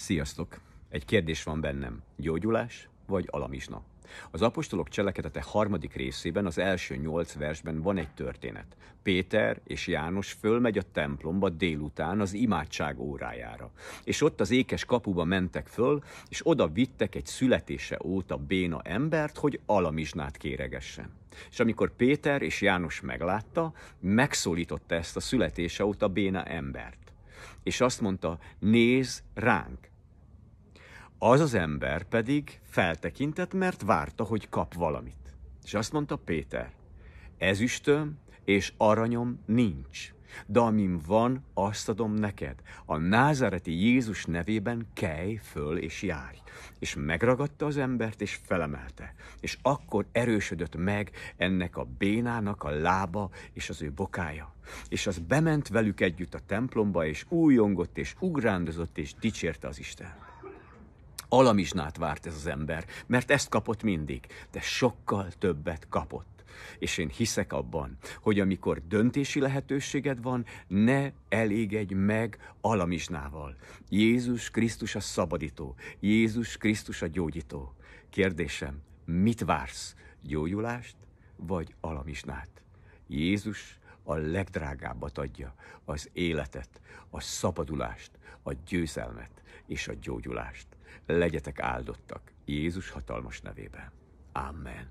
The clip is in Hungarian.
Sziasztok! Egy kérdés van bennem. Gyógyulás vagy alamizsna? Az apostolok cselekedete harmadik részében, az első nyolc versben van egy történet. Péter és János fölmegy a templomba délután az imádság órájára. És ott az ékes kapuba mentek föl, és oda vittek egy születése óta béna embert, hogy alamizsnát kéregessen. És amikor Péter és János meglátta, megszólította ezt a születése óta béna embert és azt mondta, néz ránk. Az az ember pedig feltekintett, mert várta, hogy kap valamit. És azt mondta Péter, ezüstöm és aranyom nincs, de amim van, azt adom neked. A názáreti Jézus nevében kelj föl és járj. És megragadta az embert, és felemelte. És akkor erősödött meg ennek a bénának a lába és az ő bokája. És az bement velük együtt a templomba, és újongott, és ugrándozott, és dicsérte az Isten. Alamizsnát várt ez az ember, mert ezt kapott mindig, de sokkal többet kapott. És én hiszek abban, hogy amikor döntési lehetőséged van, ne elégedj meg alamizsnával. Jézus Krisztus a szabadító, Jézus Krisztus a gyógyító. Kérdésem, mit vársz? Gyógyulást vagy alamizsnát? Jézus a legdrágábbat adja, az életet, a szabadulást, a győzelmet és a gyógyulást. Legyetek áldottak Jézus hatalmas nevében. Amen.